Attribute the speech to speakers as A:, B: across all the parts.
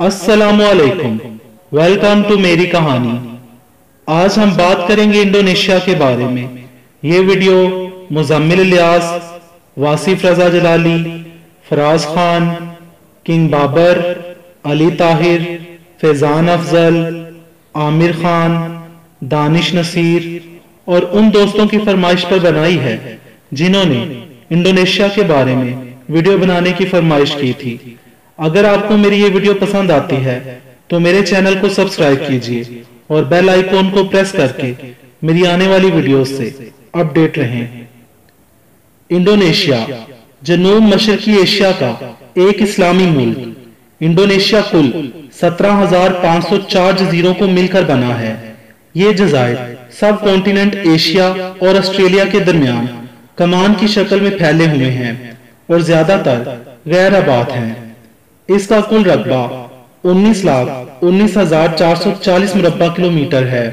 A: असलकुम welcome to मेरी कहानी आज हम बात करेंगे इंडोनेशिया के बारे में। ये वीडियो मुजम्मिल लियास वासिफ रजा जलाली, फराज खान, किंग बाबर, अली ताहिर, फैजान अफजल, आमिर खान, दानिश नसीर और उन दोस्तों की फरमाइश पर बनाई है, जिन्होंने इंडोनेशिया के बारे में वीडियो बनाने की फरमाइश की थी। अगर आपको मेरी ये वीडियो पसंद आती है तो मेरे चैनल को सब्सक्राइब कीजिए और बेल आइकॉन को प्रेस करके मेरी आने वाली वीडियो से अपडेट रहें। इंडोनेशिया जनूब मशरकी एशिया का एक इस्लामी मुल्क। इंडोनेशिया कुल 17,504 जजीरों को मिलकर बना है। ये जजायर सब कॉन्टिनेंट एशिया और ऑस्ट्रेलिया के दरमियान कमान की शक्ल में फैले हुए हैं और ज़्यादातर गैर आबाद हैं। इसका कुल रकबा उन्नीस लाख उन्नीस हज़ार चार सौ चालीस मुरबा किलोमीटर है।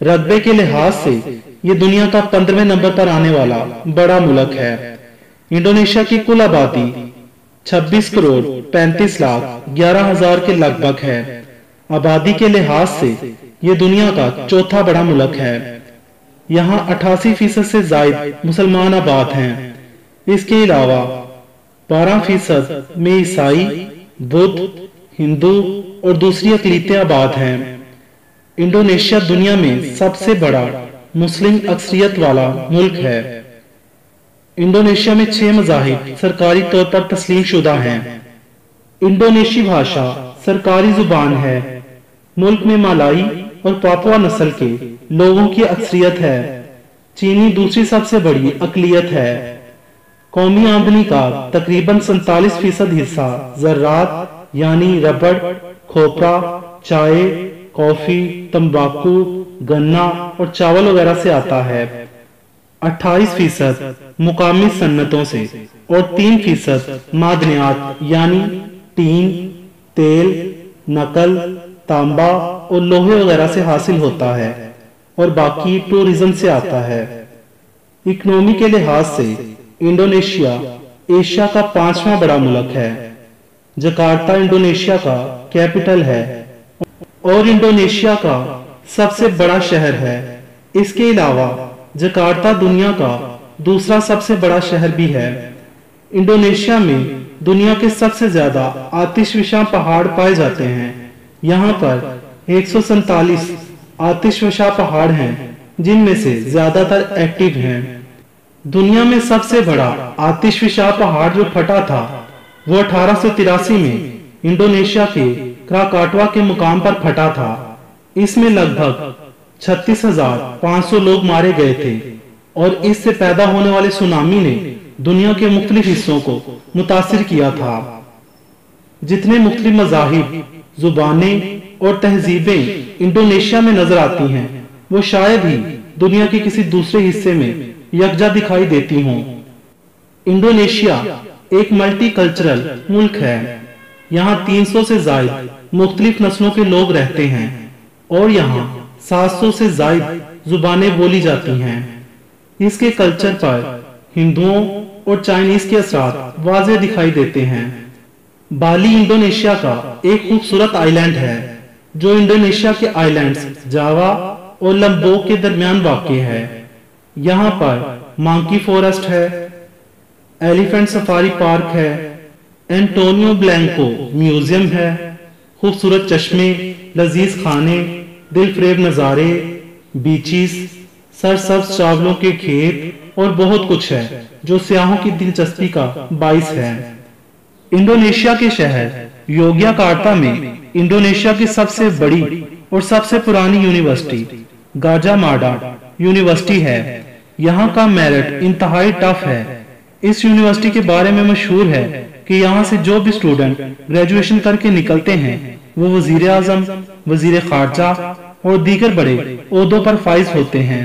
A: रकबे के लिहाज से ये दुनिया का पंद्रहवें नंबर पर आने वाला बड़ा मुल्क है। इंडोनेशिया की कुल आबादी 26 करोड़ 35 लाख ग्यारह हज़ार के लगभग है। आबादी के लिहाज से ये दुनिया का चौथा बड़ा मुल्क है। यहाँ अठासी फ़ीसद से जायद मुसलमान आबाद हैं। इसके अलावा बारह फ़ीसद में ईसाई बुद्ध, हिंदू और दूसरी अकलीतें आबाद हैं। इंडोनेशिया दुनिया में सबसे बड़ा मुस्लिम अक्सरियत वाला मुल्क है। इंडोनेशिया में छह मजाहिब सरकारी तौर पर तस्लीम शुदा हैं। इंडोनेशी भाषा सरकारी ज़ुबान है। मुल्क में मालाई और पापुआ नस्ल के लोगों की अक्सरियत है। चीनी दूसरी सबसे बड़ी अकलियत है। कौमी आमदनी का तकरीबन सैतालीस फ़ीसद हिस्सा जर्रात, यानी रबड़, खोपरा, चाय, कॉफ़ी, तंबाकू, गन्ना और चावल वगैरह से आता है। 28 फ़ीसद मुकामी सन्नतों से और 3 फ़ीसद मादनियात, यानी टीन, तेल, नकल, तांबा और लोहे वगैरह से हासिल होता है और बाकी टूरिज़्म से आता है। इकोनॉमी के लिहाज से इंडोनेशिया एशिया का पांचवा बड़ा मुल्क है। जकार्ता, इंडोनेशिया का कैपिटल है। और इंडोनेशिया का सबसे बड़ा शहर है। इसके अलावा जकार्ता दुनिया का दूसरा सबसे बड़ा शहर भी है। इंडोनेशिया में दुनिया के सबसे ज़्यादा आतिशविशा पहाड़ पाए जाते हैं। यहाँ पर एक आतिशविशा पहाड़ हैं, जिनमें से ज़्यादातर एक्टिव हैं। दुनिया में सबसे बड़ा आतिशविशा पहाड़ जो फटा था वो अठारह सौ तिरासी में इंडोनेशिया के क्राकाटवा के मुकाम पर फटा था। इसमें लगभग 36,500 लोग मारे गए थे और इससे पैदा होने वाले सुनामी ने दुनिया के मुख्तलिफ़ हिस्सों को मुतासर किया था। जितने मुख्तलिफ़ मजाहिब जुबाने और तहजीबें इंडोनेशिया में नज़र आती हैं वो शायद ही दुनिया के किसी दूसरे हिस्से में यकजा दिखाई देती हूँ। इंडोनेशिया एक मल्टी कल्चरल मुल्क है। यहाँ 300 से जायद मुख्तलिफ़ नस्लों के लोग रहते हैं और यहाँ 700 से जायद जुबानें बोली जाती हैं। इसके कल्चर पर हिंदुओं और चाइनीज़ के असर वाजे दिखाई देते हैं। बाली इंडोनेशिया का एक खूबसूरत आइलैंड है, जो इंडोनेशिया के आइलैंड्स जावा और लंबोक के दरमियान वाक़ है। यहाँ पर मांकी फॉरेस्ट है एलिफेंट सफारी पार्क है एंटोनियो ब्लैंको म्यूज़ियम है, खूबसूरत चश्मे, लजीज खाने दिल फ्रेब नज़ारे बीचीज सरसब्ज चावलों के खेत और बहुत कुछ है जो सियाहों की दिलचस्पी का बाइस है। इंडोनेशिया के शहर योग्या कार्ता में इंडोनेशिया की सबसे बड़ी और सबसे पुरानी यूनिवर्सिटी गाजा माडा यूनिवर्सिटी है। यहाँ का मेरिट इंतहाई टफ है। इस यूनिवर्सिटी के बारे में मशहूर है कि यहाँ से जो भी स्टूडेंट ग्रेजुएशन करके निकलते हैं, वो वज़ीर आज़म, वज़ीर खारजा और दीगर बड़े उहदों पर फाइज होते हैं।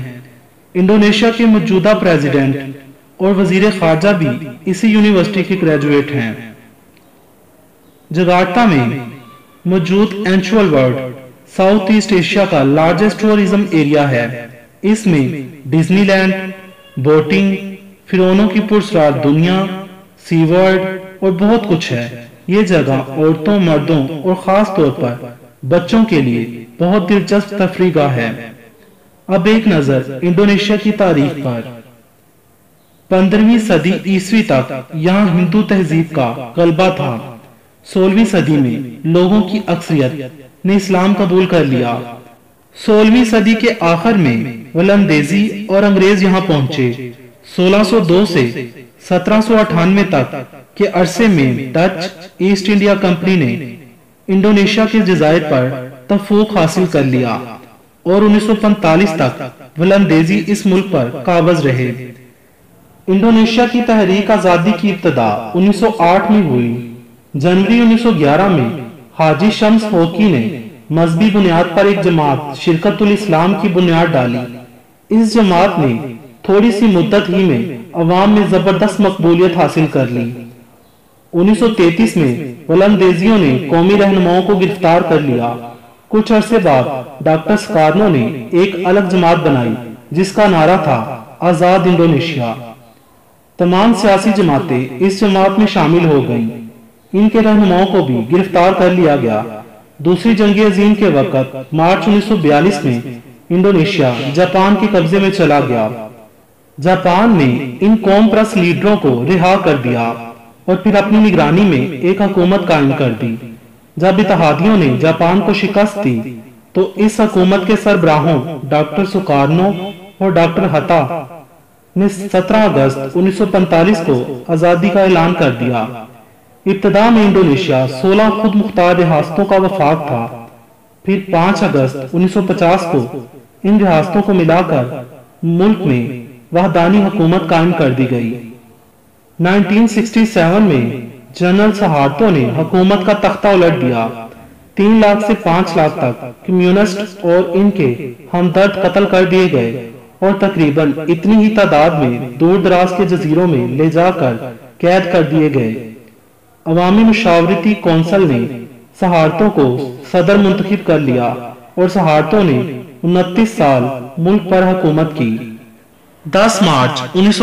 A: इंडोनेशिया के मौजूदा प्रेसिडेंट और वज़ीर खारजा भी इसी यूनिवर्सिटी के ग्रेजुएट हैं। जगार्ता में मौजूद एंचुअल वर्ल्ड साउथ ईस्ट एशिया का लार्जेस्ट टूरिज़्म एरिया है। इसमें डिज्नीलैंड, बोटिंग, फिरौनों की पुरस्कार, दुनिया सी वर्ल्ड और बहुत कुछ है। ये जगह औरतों, मर्दों और खास तौर पर बच्चों के लिए बहुत दिलचस्प तफरीगाह है। अब एक नज़र इंडोनेशिया की तारीख पर। पंद्रहवीं सदी ईस्वी तक यहाँ हिंदू तहजीब का गलबा था। सोलहवीं सदी में लोगों की अक्सरियत ने इस्लाम कबूल कर लिया। सोलहवीं सदी के आखिर में वलंदेजी और अंग्रेज़ यहाँ पहुँचे। 1602 से सत्रह तक के अरसे में डच ईस्ट इंडिया कंपनी ने इंडोनेशिया के जजायर पर तफूक हासिल कर लिया और 1945 तक वलंदेजी इस मुल्क पर काबज रहे। इंडोनेशिया की तहरीक आज़ादी की इब्तदा 1908 में हुई। जनवरी 1911 में हाजी शम्स होकी ने मजहबी बुनियाद पर एक जमात, शिरकतुल इस्लाम की बुनियाद डाली। इस जमात ने थोड़ी सी मुद्दत ही में अवाम में ज़बरदस्त मकबूलियत हासिल कर ली। 1933 में वलंदेजियों ने कौमी रहनुमाओं को गिरफ़्तार कर लिया। कुछ अरसे बाद डॉक्टर स्कारनो ने एक अलग जमात बनाई, जिसका नारा था आज़ाद इंडोनेशिया। तमाम सियासी जमातें इस जमात में शामिल हो गईं। इनके रहनुमाओं को भी गिरफ़्तार कर लिया गया। दूसरी जंग अजीम के वक्त मार्च 1942 में इंडोनेशिया जापान के कब्जे में चला गया। जापान ने इन कौम प्रस लीडरों को रिहा कर दिया और फिर अपनी निगरानी में एक हुकूमत कायम कर दी। जब इतिहादियों ने जापान को शिकस्त दी तो इस हकूमत के सरबराहों डॉक्टर सुकारनो और डॉक्टर हता ने 17 अगस्त 1945 को आज़ादी का ऐलान कर दिया। इब्तदा में इंडोनेशिया 16 खुद मुख्तार रियासतों का वफाक था। फिर 5 अगस्त 1950 को इन रियासतों को मिलाकर मुल्क में वहदानी हुकूमत कायम कर दी गई। 1967 में जनरल सहारतों ने हुकूमत का तख्ता उलट दिया। तीन लाख से पाँच लाख तक कम्युनिस्ट और इनके हमदर्द कत्ल कर दिए गए और तकरीबन इतनी ही तादाद में दूर दराज के जजीरों में ले जाकर कैद कर दिए गए। अवामी मुशावरती कौंसल ने सहारतों को सदर मुंतखब कर लिया और सहारतों ने उनतीस साल मुल्क पर हुकूमत की। 10 मार्च उन्नीस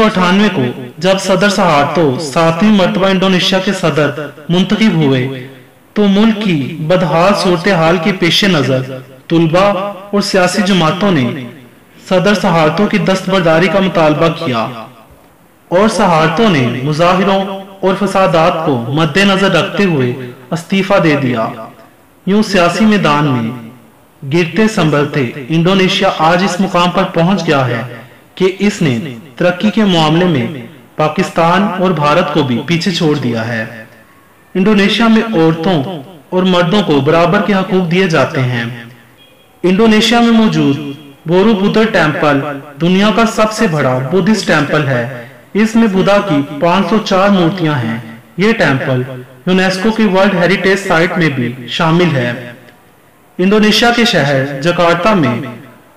A: को जब सदर सहारतों सातवीं मरतबा इंडोनेशिया के सदर मुंतखब हुए तो मुल्क की बदहाल सूरत हाल के पेश नज़र तुलबा और सियासी जमातों ने सदर सहारतों की दस्तबरदारी का मुतालबा किया और सहारतों ने मुजाहिरों और फसादात को मद्देनजर रखते हुए इस्तीफा दे दिया। यूँ सियासी मैदान में गिरते संभलते इंडोनेशिया आज इस मुकाम पर पहुँच गया है कि इसने तरक्की के मामले में पाकिस्तान और भारत को भी पीछे छोड़ दिया है। इंडोनेशिया में औरतों और मर्दों को बराबर के हकूक दिए जाते हैं। इंडोनेशिया में मौजूद बोरोबुदर टेंपल दुनिया का सबसे बड़ा बुद्धिस्ट टेंपल है। इसमें बुद्धा की 504 मूर्तियाँ हैं। ये टेंपल यूनेस्को की वर्ल्ड हेरिटेज साइट में भी शामिल है। इंडोनेशिया के शहर जकार्ता में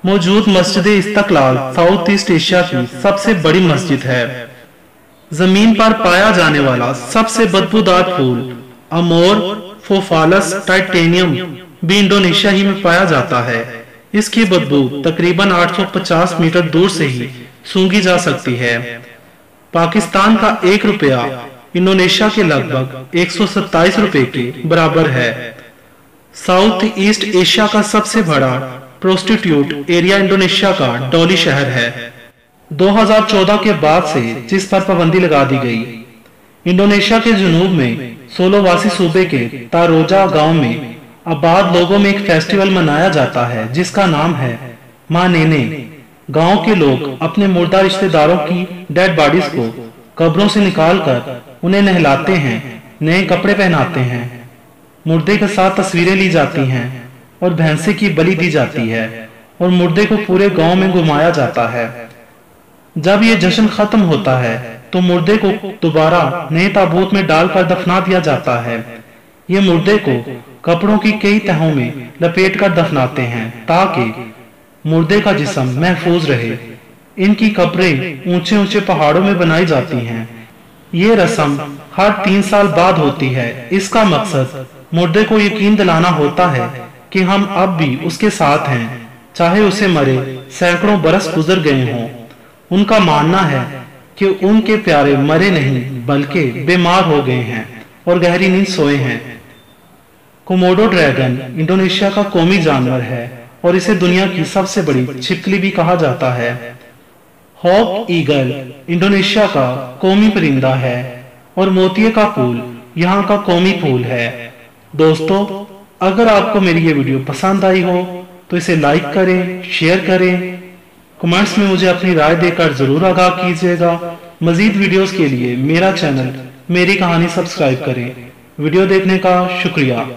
A: मौजूद मस्जिद इस्तकलाल साउथ ईस्ट एशिया की सबसे बड़ी मस्जिद है। ज़मीन पर पाया जाने वाला सबसे बदबूदार फूल, अमोर, फोफालस, टाइटेनियम भी इंडोनेशिया ही में पाया जाता है। इसकी बदबू तकरीबन 850 मीटर दूर से ही सूंघी जा सकती है। पाकिस्तान का एक रुपया इंडोनेशिया के लगभग एक रुपए के बराबर है। साउथ ईस्ट एशिया का सबसे बड़ा प्रोस्टिट्यूट एरिया इंडोनेशिया का डोली शहर है। 2014 के बाद से जिस पर पाबंदी लगा दी गई, इंडोनेशिया के जुनूब में सोलोवासी सूबे के तारोजा गाँव में आबाद लोगों में एक फेस्टिवल मनाया जाता है, जिसका नाम है मानेने। गाँव के लोग अपने मुर्दा रिश्तेदारों की डेड बॉडीज को कब्रों से निकालकर उन्हें नहलाते हैं, नए कपड़े पहनाते हैं। मुर्दे के साथ तस्वीरें ली जाती हैं और भैंसे की बलि दी जाती है और मुर्दे को पूरे गाँव में घुमाया जाता है। जब ये जश्न खत्म होता है तो मुर्दे को दोबारा नए ताबूत में डालकर दफना दिया जाता है। ये मुर्दे को कपड़ों की कई तहों में लपेट कर दफनाते हैं ताकि मुर्दे का जिसम महफूज रहे। इनकी कब्रें ऊँचे ऊँचे पहाड़ों में बनाई जाती हैं। ये रस्म हर तीन साल बाद होती है। इसका मकसद मुर्दे को यकीन दिलाना होता है कि हम अब भी उसके साथ हैं। चाहे उसे मरे सैकड़ों बरस गुजर गए हों। उनका मानना है कि उनके प्यारे मरे नहीं, बल्कि बीमार हो गए हैं और गहरी नींद सोए हैं। कोमोडो ड्रैगन, इंडोनेशिया का कौमी जानवर है। और इसे दुनिया की सबसे बड़ी छिपकली भी कहा जाता है। हॉक ईगल, इंडोनेशिया का कौमी परिंदा है और मोतिये का फूल यहाँ का कौमी फूल है। दोस्तों, अगर आपको मेरी ये वीडियो पसंद आई हो तो इसे लाइक करें, शेयर करें। कमेंट्स में मुझे अपनी राय देकर ज़रूर आगाह कीजिएगा। मजीद वीडियोस के लिए मेरा चैनल मेरी कहानी सब्सक्राइब करें। वीडियो देखने का शुक्रिया।